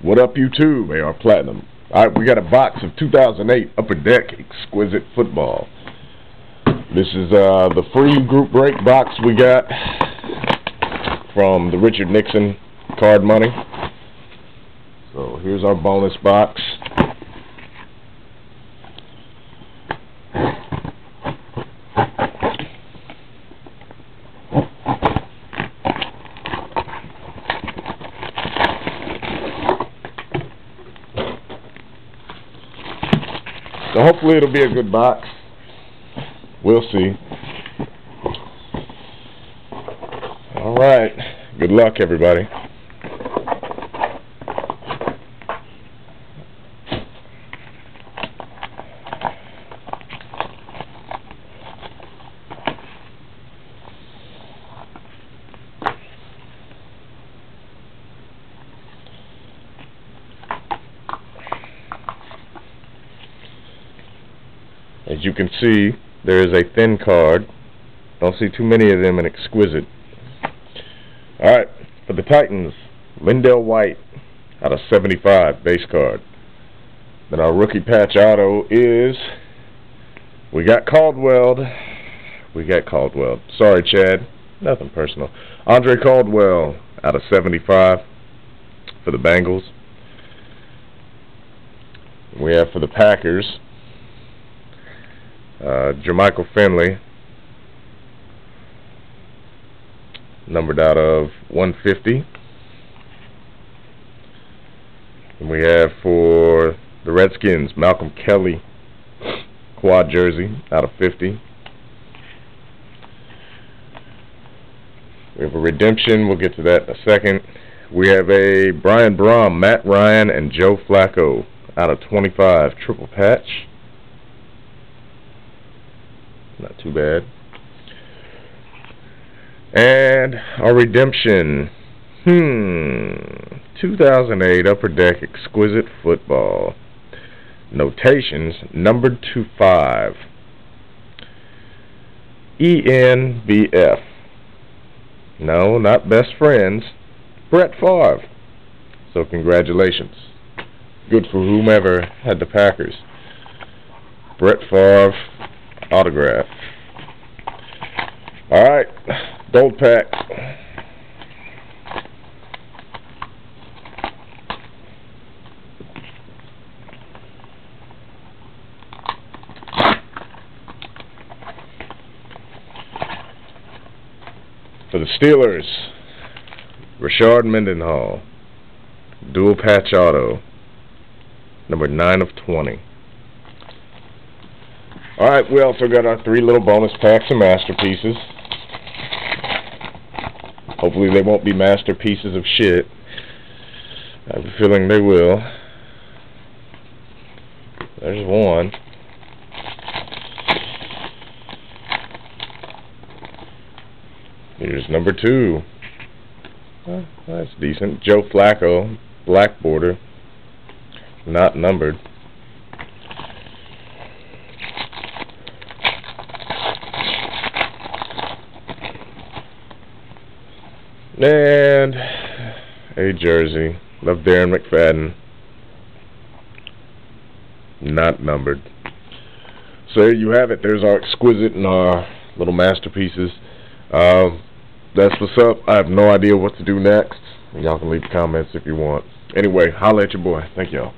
What up, YouTube? AR Platinum. All right, we got a box of 2008 Upper Deck Exquisite Football. This is uh, the free group break box we got from the Richard Nixon card money. So here's our bonus box. So hopefully it'll be a good box. We'll see. All right. Good luck, everybody. As you can see, there is a thin card. Don't see too many of them in exquisite. Alright, for the Titans, LenDale White out of 75 base card. Then our rookie patch auto is we got Caldwell. We got Caldwell. Sorry, Chad. Nothing personal. Andre Caldwell out of 75 for the Bengals. We have for the Packers uh, Jermichael Finley, numbered out of 150. And we have for the Redskins, Malcolm Kelly, quad jersey, out of 50. We have a redemption, we'll get to that in a second. We have a Brian Brohm, Matt Ryan, and Joe Flacco, out of 25, triple patch. Not too bad. And our redemption. Hmm. 2008 Upper Deck Exquisite Football. Notations numbered to 5. ENBF. No, not best friends. Brett Favre. So congratulations. Good for whomever had the Packers. Brett Favre autograph. Alright, gold pack. For the Steelers, Rashard Mendenhall, dual patch auto, number 9 of 20. Alright, we also got our three little bonus packs of masterpieces. Hopefully they won't be masterpieces of shit. I have a feeling they will. There's one. Here's number two. Well, that's decent. Joe Flacco, black border, not numbered. And a jersey of Darren McFadden. Not numbered. So there you have it. There's our exquisite and our little masterpieces. Um, that's what's up. I have no idea what to do next. Y'all can leave comments if you want. Anyway, holla at your boy. Thank y'all.